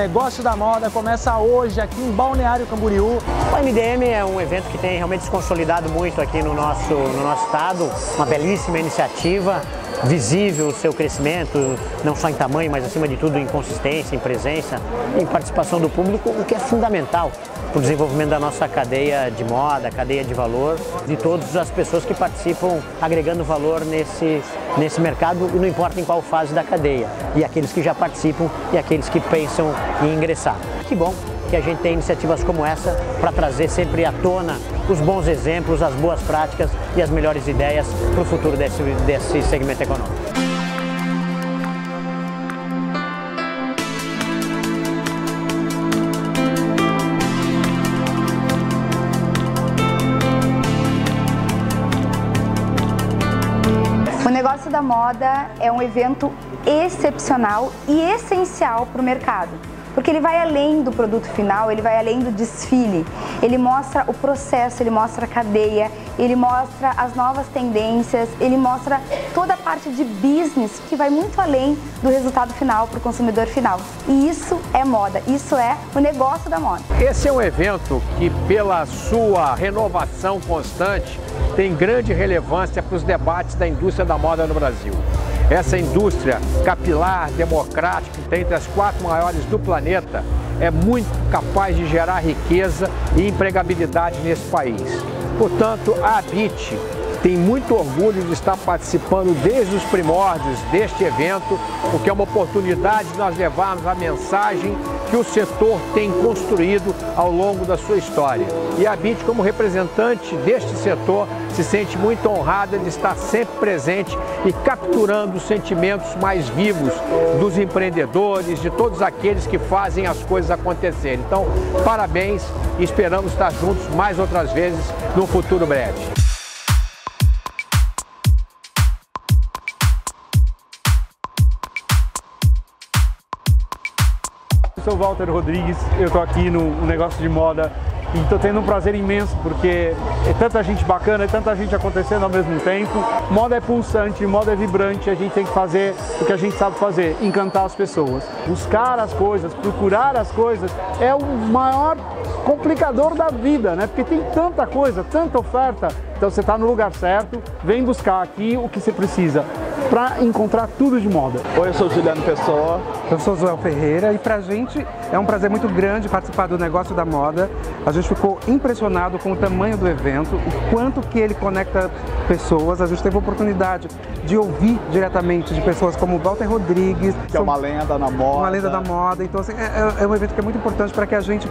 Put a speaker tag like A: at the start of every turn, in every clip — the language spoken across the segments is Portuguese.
A: Negócio da moda, começa hoje aqui em Balneário Camboriú.
B: O MDM é um evento que tem realmente se consolidado muito aqui no nosso, no nosso estado, uma belíssima iniciativa visível o seu crescimento, não só em tamanho, mas acima de tudo em consistência, em presença, em participação do público, o que é fundamental para o desenvolvimento da nossa cadeia de moda, cadeia de valor, de todas as pessoas que participam agregando valor nesse, nesse mercado, não importa em qual fase da cadeia, e aqueles que já participam e aqueles que pensam em ingressar. Que bom que a gente tem iniciativas como essa para trazer sempre à tona os bons exemplos, as boas práticas e as melhores ideias para o futuro desse, desse segmento econômico.
C: O negócio da moda é um evento excepcional e essencial para o mercado porque ele vai além do produto final, ele vai além do desfile. Ele mostra o processo, ele mostra a cadeia, ele mostra as novas tendências, ele mostra toda a parte de business que vai muito além do resultado final para o consumidor final. E isso é moda, isso é o negócio da moda.
D: Esse é um evento que, pela sua renovação constante, tem grande relevância para os debates da indústria da moda no Brasil. Essa indústria capilar, democrática, que tem entre as quatro maiores do planeta, é muito capaz de gerar riqueza e empregabilidade nesse país. Portanto, a ABIT tem muito orgulho de estar participando desde os primórdios deste evento, porque é uma oportunidade de nós levarmos a mensagem que o setor tem construído ao longo da sua história. E a BIT, como representante deste setor, se sente muito honrada de estar sempre presente e capturando os sentimentos mais vivos dos empreendedores, de todos aqueles que fazem as coisas acontecerem. Então, parabéns e esperamos estar juntos mais outras vezes no futuro breve.
E: Eu sou Walter Rodrigues, eu estou aqui no negócio de moda e estou tendo um prazer imenso porque é tanta gente bacana, é tanta gente acontecendo ao mesmo tempo. Moda é pulsante, moda é vibrante, a gente tem que fazer o que a gente sabe fazer, encantar as pessoas. Buscar as coisas, procurar as coisas é o maior complicador da vida, né? Porque tem tanta coisa, tanta oferta. Então você está no lugar certo, vem buscar aqui o que você precisa para encontrar tudo de moda.
F: Oi, eu sou Juliano Pessoa.
G: Eu sou Joel Ferreira e para a gente é um prazer muito grande participar do negócio da moda. A gente ficou impressionado com o tamanho do evento, o quanto que ele conecta pessoas. A gente teve a oportunidade de ouvir diretamente de pessoas como Walter Rodrigues.
F: Que é uma lenda da moda.
G: Uma lenda da moda. Então, assim, é, é um evento que é muito importante para que a gente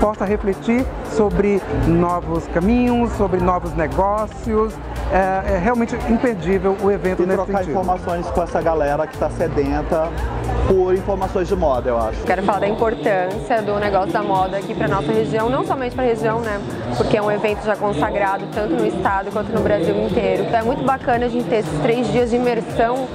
G: possa refletir sobre novos caminhos, sobre novos negócios. É, é realmente imperdível o evento
F: e
G: nesse
F: trocar
G: sentido.
F: informações com essa galera que está sedenta por informações de moda, eu acho.
H: Quero falar da importância do negócio da moda aqui para nossa região, não somente para a região, né? Porque é um evento já consagrado tanto no estado quanto no Brasil inteiro. Então é muito bacana a gente ter esses três dias de imersão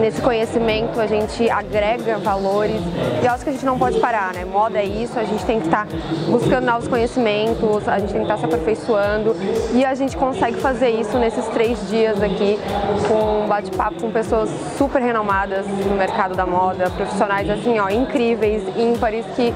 H: nesse conhecimento, a gente agrega valores e eu acho que a gente não pode parar, né? Moda é isso, a gente tem que estar tá buscando novos conhecimentos, a gente tem que estar tá se aperfeiçoando e a gente consegue fazer isso nesses três dias aqui com um bate-papo com pessoas super renomadas no mercado da moda, profissionais assim, ó, incríveis, ímpares, que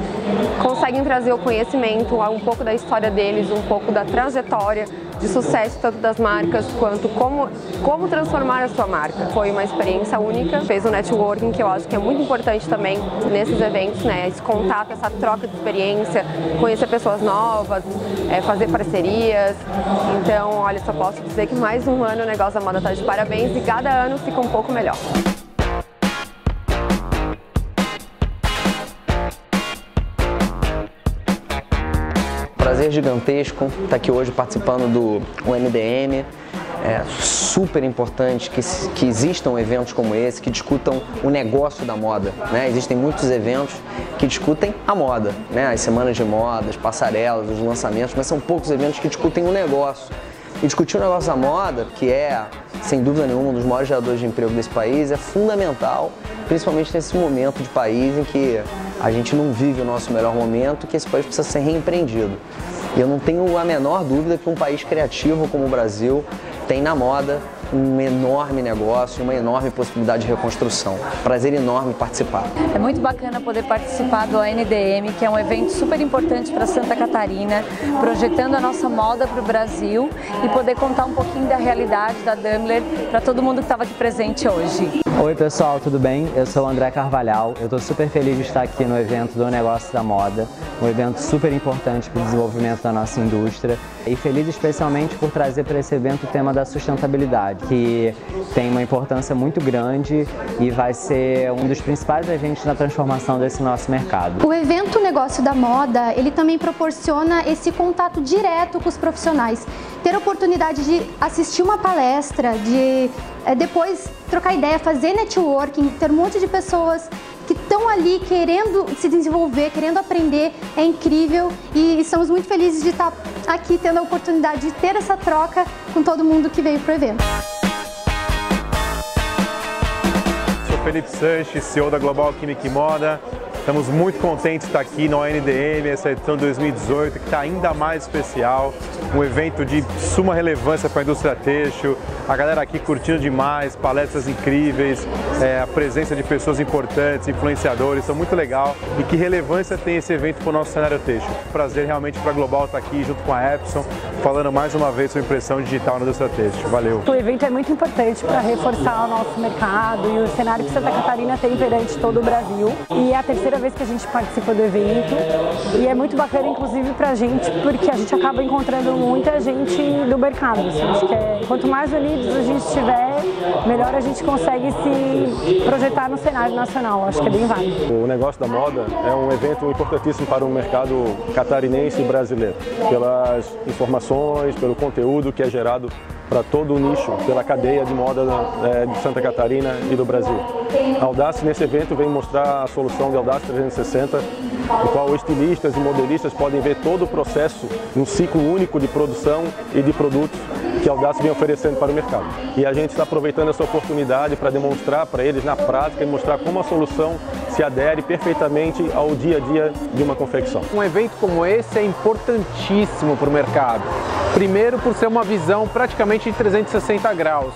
H: conseguem trazer o conhecimento, um pouco da história deles, um pouco da trajetória de sucesso tanto das marcas quanto como, como transformar a sua marca. Foi uma experiência única, fez um networking que eu acho que é muito importante também nesses eventos, né? Esse contato, essa troca de experiência, conhecer pessoas novas, é, fazer parcerias. Então, olha, só posso dizer que mais um ano o negócio da moda está de parabéns e cada ano fica um pouco melhor.
I: Prazer gigantesco estar aqui hoje participando do MDM. É super importante que, que existam eventos como esse, que discutam o negócio da moda. Né? Existem muitos eventos que discutem a moda, né? as semanas de moda, as passarelas, os lançamentos, mas são poucos eventos que discutem o negócio. E discutir o negócio da moda, que é, sem dúvida nenhuma, um dos maiores geradores de emprego desse país, é fundamental, principalmente nesse momento de país em que a gente não vive o nosso melhor momento, que esse país precisa ser reempreendido. E eu não tenho a menor dúvida que um país criativo como o Brasil tem na moda um enorme negócio, uma enorme possibilidade de reconstrução. Prazer enorme participar.
J: É muito bacana poder participar do ANDM, que é um evento super importante para Santa Catarina, projetando a nossa moda para o Brasil e poder contar um pouquinho da realidade da Daimler para todo mundo que estava aqui presente hoje.
K: Oi pessoal, tudo bem? Eu sou o André Carvalhal. Eu estou super feliz de estar aqui no evento do Negócio da Moda, um evento super importante para o desenvolvimento da nossa indústria e feliz especialmente por trazer para esse evento o tema da sustentabilidade, que tem uma importância muito grande e vai ser um dos principais agentes na transformação desse nosso mercado.
L: O evento Negócio da Moda, ele também proporciona esse contato direto com os profissionais. Ter a oportunidade de assistir uma palestra, de é, depois trocar ideia, fazer networking, ter um monte de pessoas estão ali querendo se desenvolver, querendo aprender, é incrível e estamos muito felizes de estar aqui tendo a oportunidade de ter essa troca com todo mundo que veio para o evento.
M: Sou Felipe Sanches, CEO da Global Química e Moda. Estamos muito contentes de estar aqui no ANDM, essa edição 2018, que está ainda mais especial. Um evento de suma relevância para a indústria têxtil. A galera aqui curtindo demais, palestras incríveis, é, a presença de pessoas importantes, influenciadores, são muito legal. E que relevância tem esse evento para o nosso cenário têxtil. Prazer realmente para a Global estar aqui junto com a Epson, falando mais uma vez sobre impressão digital na indústria têxtil. Valeu!
N: O evento é muito importante para reforçar o nosso mercado e o cenário que Santa Catarina tem perante todo o Brasil. E é a terceira vez que a gente participa do evento e é muito bacana, inclusive, para a gente, porque a gente acaba encontrando muita gente do mercado. Assim, acho que é, quanto mais unidos a gente estiver, melhor a gente consegue se projetar no cenário nacional. Acho que é bem válido.
M: O negócio da moda é um evento importantíssimo para o mercado catarinense e brasileiro, pelas informações, pelo conteúdo que é gerado para todo o nicho, pela cadeia de moda é, de Santa Catarina e do Brasil. A Audace nesse evento vem mostrar a solução de Audace 360, no qual estilistas e modelistas podem ver todo o processo um ciclo único de produção e de produtos que a Audace vem oferecendo para o mercado. E a gente está aproveitando essa oportunidade para demonstrar para eles na prática e mostrar como a solução se adere perfeitamente ao dia a dia de uma confecção.
A: Um evento como esse é importantíssimo para o mercado. Primeiro por ser uma visão praticamente de 360 graus,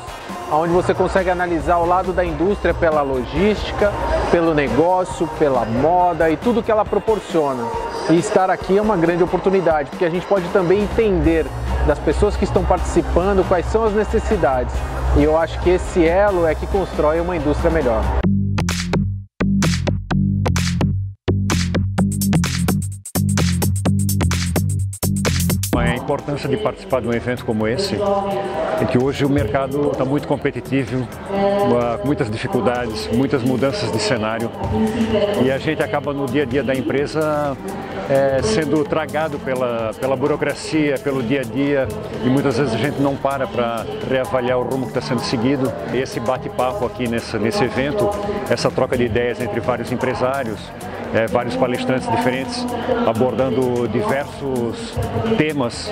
A: onde você consegue analisar o lado da indústria pela logística, pelo negócio, pela moda e tudo que ela proporciona. E estar aqui é uma grande oportunidade, porque a gente pode também entender das pessoas que estão participando quais são as necessidades. E eu acho que esse elo é que constrói uma indústria melhor.
O: Importância de participar de um evento como esse é que hoje o mercado está muito competitivo, com muitas dificuldades, muitas mudanças de cenário e a gente acaba no dia a dia da empresa é, sendo tragado pela, pela burocracia, pelo dia a dia e muitas vezes a gente não para para reavaliar o rumo que está sendo seguido. E esse bate-papo aqui nesse, nesse evento, essa troca de ideias entre vários empresários, é, vários palestrantes diferentes abordando diversos temas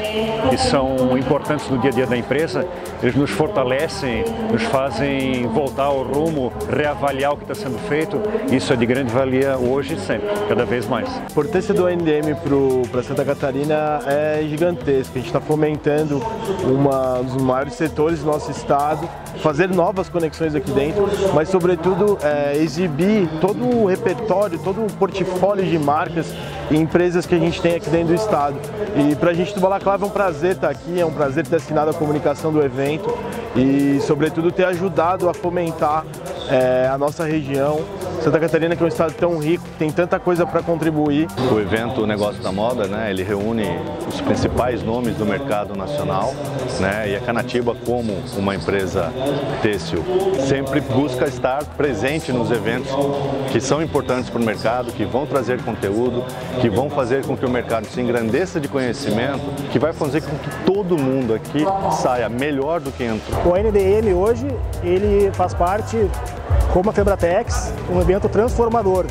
O: que são importantes no dia a dia da empresa. Eles nos fortalecem, nos fazem voltar ao rumo, reavaliar o que está sendo feito. Isso é de grande valia hoje e sempre, cada vez mais.
P: A importância do NDM para Santa Catarina é gigantesca. A gente está fomentando uma, um dos maiores setores do nosso estado, fazer novas conexões aqui dentro, mas sobretudo é, exibir todo o repertório, todo o portfólio de marcas e empresas que a gente tem aqui dentro do estado. E para a gente do Balaclava é um prazer estar aqui, é um prazer ter assinado a comunicação do evento e, sobretudo, ter ajudado a fomentar é, a nossa região. Santa Catarina, que é um estado tão rico, tem tanta coisa para contribuir.
Q: O evento o Negócio da Moda, né, ele reúne os principais nomes do mercado nacional né, e a Canatiba, como uma empresa têxtil, sempre busca estar presente nos eventos que são importantes para o mercado, que vão trazer conteúdo, que vão fazer com que o mercado se engrandeça de conhecimento, que vai fazer com que todo mundo aqui saia melhor do que entrou.
R: O NDM hoje, ele faz parte como a Febratex, um evento transformador.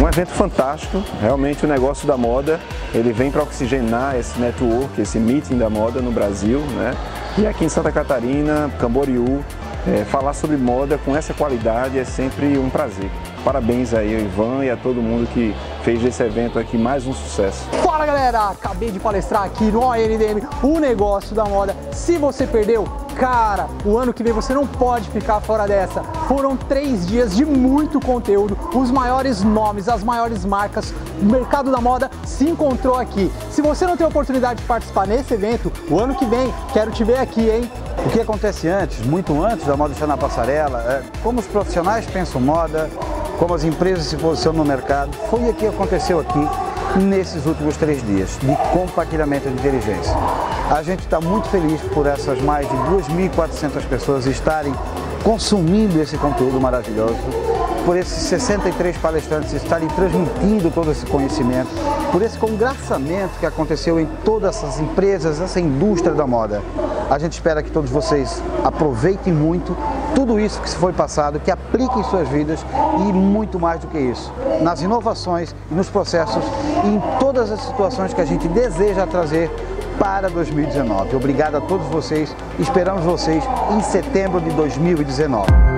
S: Um evento fantástico, realmente o negócio da moda, ele vem para oxigenar esse network, esse meeting da moda no Brasil, né? E aqui em Santa Catarina, Camboriú, É, falar sobre moda com essa qualidade é sempre um prazer. Parabéns aí ao Ivan e a todo mundo que fez desse evento aqui mais um sucesso.
T: Fala galera, acabei de palestrar aqui no ONDM, o negócio da moda. Se você perdeu, cara, o ano que vem você não pode ficar fora dessa. Foram três dias de muito conteúdo, os maiores nomes, as maiores marcas, o mercado da moda se encontrou aqui. Se você não tem oportunidade de participar nesse evento, o ano que vem, quero te ver aqui, hein?
U: O que acontece antes, muito antes da moda estar na passarela, é como os profissionais pensam moda, como as empresas se posicionam no mercado, foi o que aconteceu aqui nesses últimos três dias de compartilhamento de inteligência. A gente está muito feliz por essas mais de 2.400 pessoas estarem consumindo esse conteúdo maravilhoso, por esses 63 palestrantes estarem transmitindo todo esse conhecimento, por esse congraçamento que aconteceu em todas essas empresas, essa indústria da moda. A gente espera que todos vocês aproveitem muito tudo isso que se foi passado, que apliquem em suas vidas e muito mais do que isso, nas inovações nos processos e em todas as situações que a gente deseja trazer para 2019. Obrigado a todos vocês, esperamos vocês em setembro de 2019.